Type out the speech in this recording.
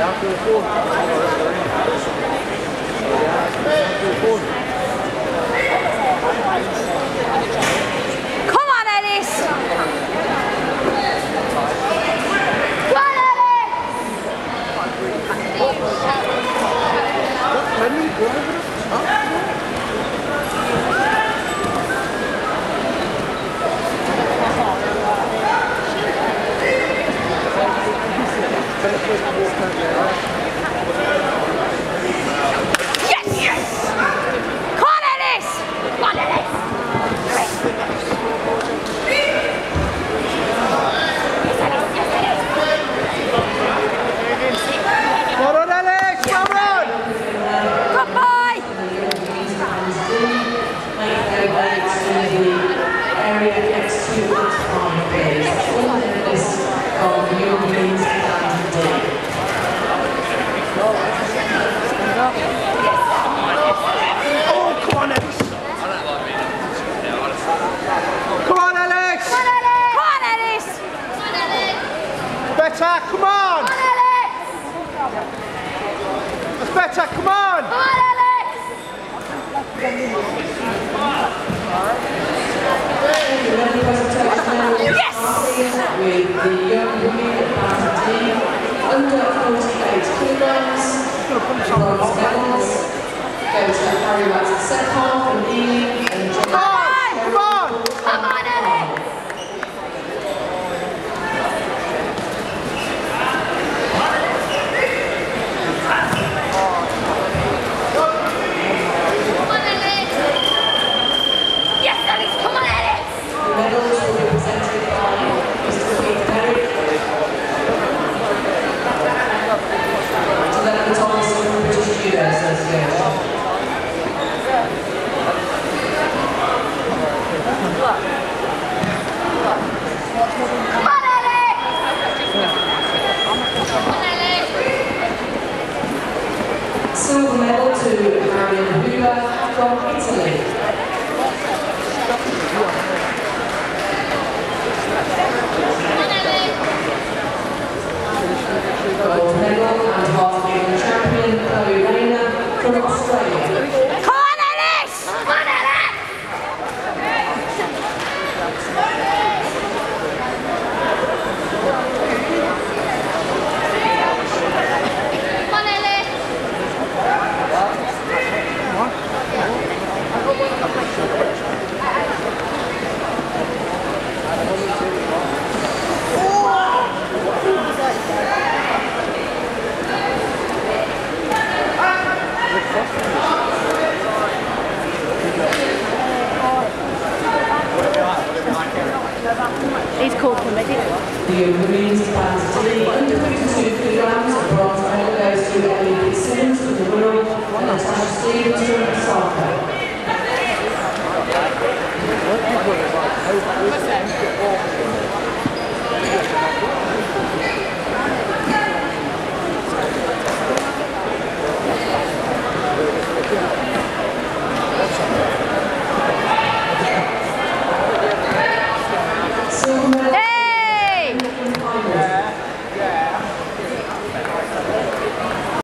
Olhar pelo corpo. Olhar pelo corpo. Yes! Yes! Come on, Ellis! Come on, Ellis! Come on, Alex! Come on! Good boy! area next to the farm place. All members of the European Standard Day. Oh, come on, Alex! Come on, Alex! Come on, Ellis! Better, come on! Come on, Ellis! That's better, come on! Come on, Ellis! Yes! With the young women team under 48 kilograms. Bronze medals go to Harry Watson Sekhoff and Ian and John. Come on! Come on! Come on, Ellis! Yes, Ellis! Come on, Ellis! The medals will be presented by Mr. Keith Berry. Development Officer from British Judo Association. Come on, Ellis! Come on, Ellis! Silver medal to Marion Hula from Italy. Gold medal and Heart of England champion Chloe Rayner from Australia. Come on, Ellis! Come on, Ellis! Come on, Ellis! He's called The women's band team under 52 kilograms bronze medal goes to Ellie Simmons from the Wirral